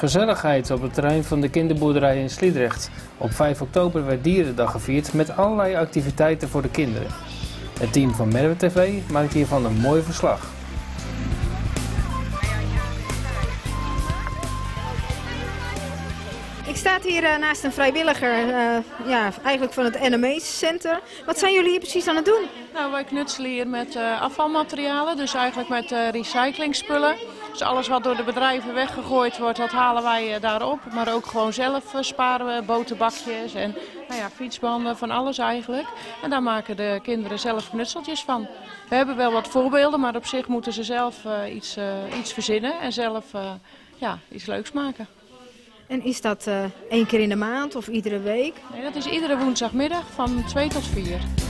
Gezelligheid op het terrein van de kinderboerderij in Sliedrecht. Op 5 oktober werd Dierendag gevierd met allerlei activiteiten voor de kinderen. Het team van Merwe TV maakt hiervan een mooi verslag. Ik sta hier eh, naast een vrijwilliger, eh, ja, eigenlijk van het NME-center. Wat zijn jullie hier precies aan het doen? Nou, wij knutselen hier met eh, afvalmaterialen, dus eigenlijk met uh, recyclingspullen. Dus alles wat door de bedrijven weggegooid wordt, dat halen wij daarop. Maar ook gewoon zelf sparen we boterbakjes en nou ja, fietsbanden, van alles eigenlijk. En daar maken de kinderen zelf knutseltjes van. We hebben wel wat voorbeelden, maar op zich moeten ze zelf iets, iets verzinnen en zelf ja, iets leuks maken. En is dat één keer in de maand of iedere week? Nee, dat is iedere woensdagmiddag van 2 tot 4.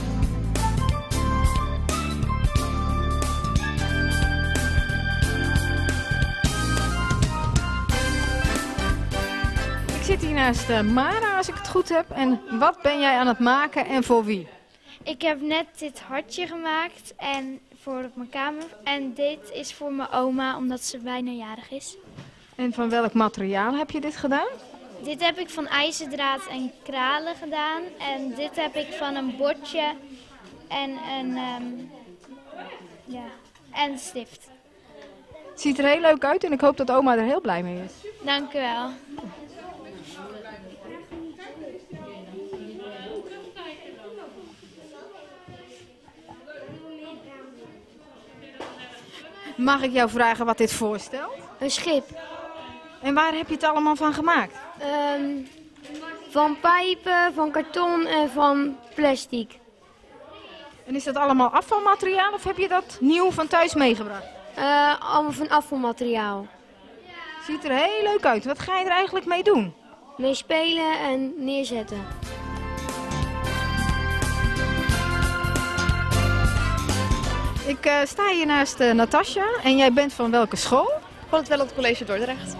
Zit hier naast uh, Mara, als ik het goed heb. En wat ben jij aan het maken en voor wie? Ik heb net dit hartje gemaakt en voor op mijn kamer. En dit is voor mijn oma, omdat ze bijna jarig is. En van welk materiaal heb je dit gedaan? Dit heb ik van ijzerdraad en kralen gedaan. En dit heb ik van een bordje en een um, ja, en stift. Het ziet er heel leuk uit en ik hoop dat oma er heel blij mee is. Dank u wel. Mag ik jou vragen wat dit voorstelt? Een schip. En waar heb je het allemaal van gemaakt? Um, van pijpen, van karton en van plastic. En is dat allemaal afvalmateriaal of heb je dat nieuw van thuis meegebracht? Uh, allemaal van afvalmateriaal. Ziet er heel leuk uit. Wat ga je er eigenlijk mee doen? Mee spelen en neerzetten. Ik uh, sta hier naast uh, Natasja en jij bent van welke school? Van het Welland College Dordrecht.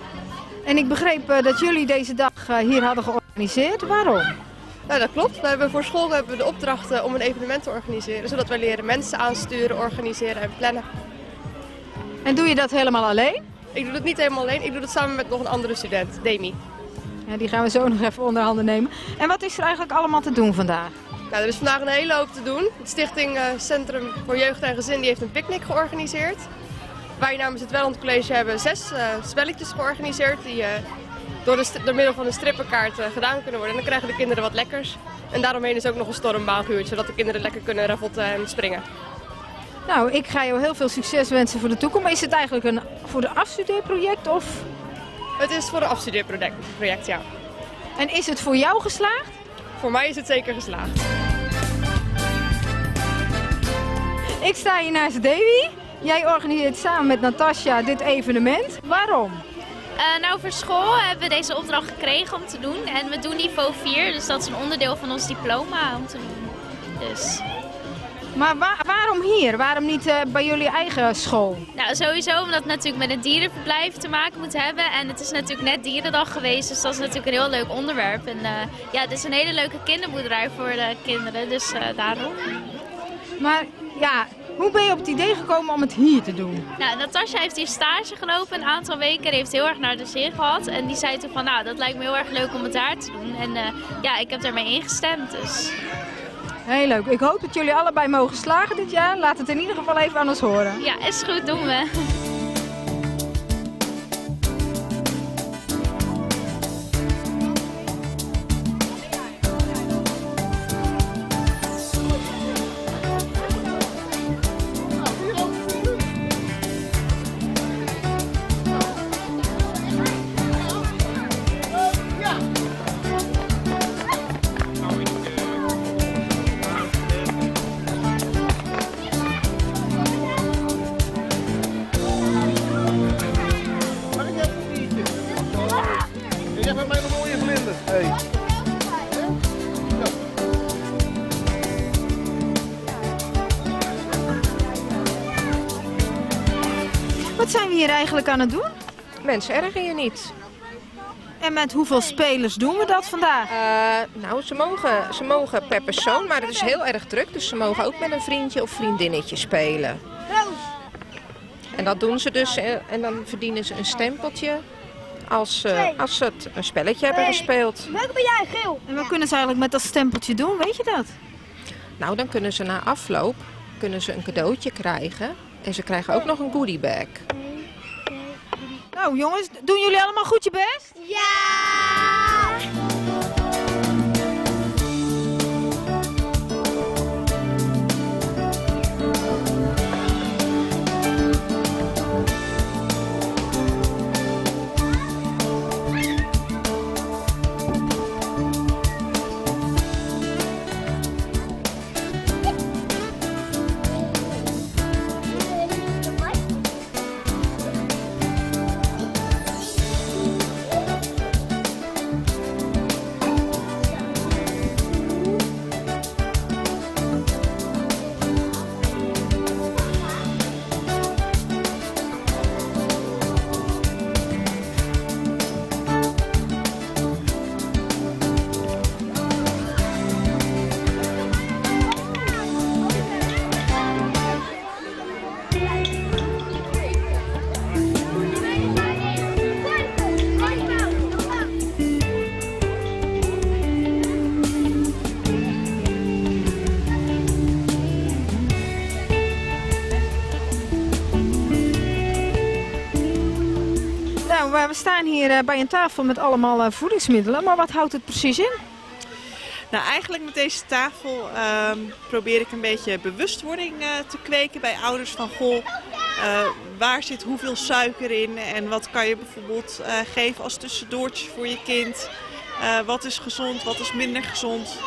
En ik begreep uh, dat jullie deze dag hier hadden georganiseerd. Waarom? Nou, dat klopt. We hebben voor school hebben we de opdracht om een evenement te organiseren. Zodat we leren mensen aansturen, organiseren en plannen. En doe je dat helemaal alleen? Ik doe het niet helemaal alleen. Ik doe het samen met nog een andere student, Demi. Ja, die gaan we zo nog even onder handen nemen. En wat is er eigenlijk allemaal te doen vandaag? Nou, er is vandaag een hele hoop te doen. Het Stichting Centrum voor Jeugd en Gezin die heeft een picknick georganiseerd. Wij namens het Welland College hebben zes uh, spelletjes georganiseerd die uh, door, de door, middel van een strippenkaart gedaan kunnen worden. En dan krijgen de kinderen wat lekkers. En daaromheen is ook nog een stormbaan gehuurd, zodat de kinderen lekker kunnen ravotten en springen. Nou, ik ga jou heel veel succes wensen voor de toekomst. Maar is het eigenlijk een voor de afstudeerproject of? Het is voor een afstudeerproject, ja. En is het voor jou geslaagd? Voor mij is het zeker geslaagd. Ik sta hier naast Davy. Jij organiseert samen met Natasja dit evenement. Waarom? Uh, nou, voor school hebben we deze opdracht gekregen om te doen. En we doen niveau 4, dus dat is een onderdeel van ons diploma om te doen. Dus... Maar wa waarom hier? Waarom niet uh, bij jullie eigen school? Nou, sowieso omdat het natuurlijk met het dierenverblijf te maken moet hebben. En het is natuurlijk net dierendag geweest, dus dat is natuurlijk een heel leuk onderwerp. En uh, ja, het is een hele leuke kinderboerderij voor de kinderen, dus daarom. Maar ja, hoe ben je op het idee gekomen om het hier te doen? Nou, Natasja heeft hier stage gelopen een aantal weken. Die heeft heel erg naar de zin gehad. En die zei toen van, nou, dat lijkt me heel erg leuk om het daar te doen. En uh, ja, ik heb daarmee ingestemd, dus... Heel leuk. Ik hoop dat jullie allebei mogen slagen dit jaar. Laat het in ieder geval even aan ons horen. Ja, is goed. Doen we. Hier eigenlijk aan het doen? Mensen erger je niet. En met hoeveel spelers doen we dat vandaag? Uh, nou, ze mogen, ze mogen per persoon, maar het is heel erg druk. Dus ze mogen ook met een vriendje of vriendinnetje spelen. En dat doen ze dus en dan verdienen ze een stempeltje als, eh, als ze het een spelletje hebben gespeeld. Welke ben jij, Geel? En wat kunnen ze eigenlijk met dat stempeltje doen, weet je dat? Nou, dan kunnen ze na afloop kunnen ze een cadeautje krijgen. En ze krijgen ook nog een goodiebag. Nou jongens, doen jullie allemaal goed je best? Nou, staan hier eh, bij een tafel met allemaal eh, voedingsmiddelen, maar wat houdt het precies in? Nou, eigenlijk met deze tafel ehm, probeer ik een beetje bewustwording eh, te kweken bij ouders van goh, waar zit hoeveel suiker in en wat kan je bijvoorbeeld geven als tussendoortje voor je kind. Wat is gezond, wat is minder gezond,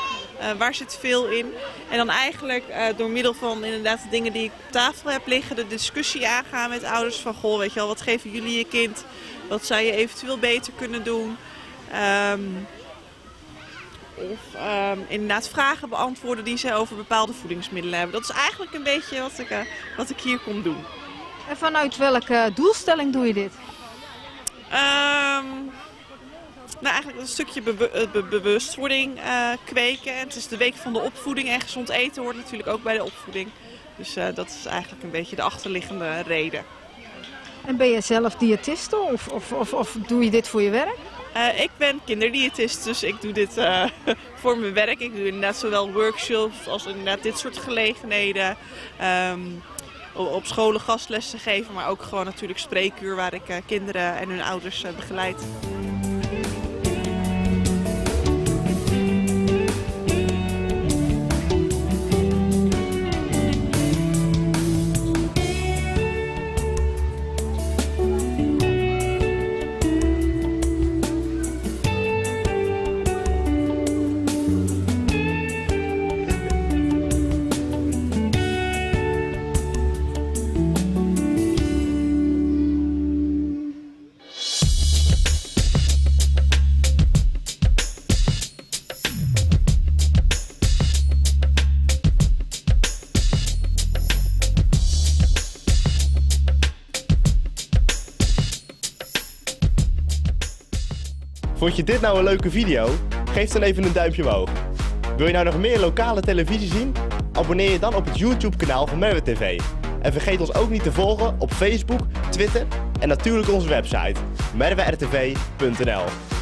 waar zit veel in. En dan eigenlijk door middel van inderdaad de dingen die ik op tafel heb liggen, de discussie aangaan met ouders van goh, weet je wel, wat geven jullie je kind? Wat zou je eventueel beter kunnen doen? Ehm, of ehm, inderdaad vragen beantwoorden die ze over bepaalde voedingsmiddelen hebben. Dat is eigenlijk een beetje wat ik, eh, wat ik hier kom doen. En vanuit welke doelstelling doe je dit? Ehm, nou, eigenlijk een stukje eh, be- bewustwording eh, kweken. En het is de week van de opvoeding en gezond eten hoort natuurlijk ook bij de opvoeding. Dus eh, dat is eigenlijk een beetje de achterliggende reden. En ben je zelf diëtiste of, of, of, of doe je dit voor je werk? Eh, ik ben kinderdiëtist, dus ik doe dit eh, voor mijn werk. Ik doe inderdaad zowel workshops als inderdaad dit soort gelegenheden. Ehm, op scholen gastlessen geven, maar ook gewoon natuurlijk spreekuur waar ik eh, kinderen en hun ouders begeleid. Vond je dit nou een leuke video? Geef dan even een duimpje omhoog. Wil je nou nog meer lokale televisie zien? Abonneer je dan op het YouTube kanaal van Merwe TV. En vergeet ons ook niet te volgen op Facebook, Twitter en natuurlijk onze website merwertv.nl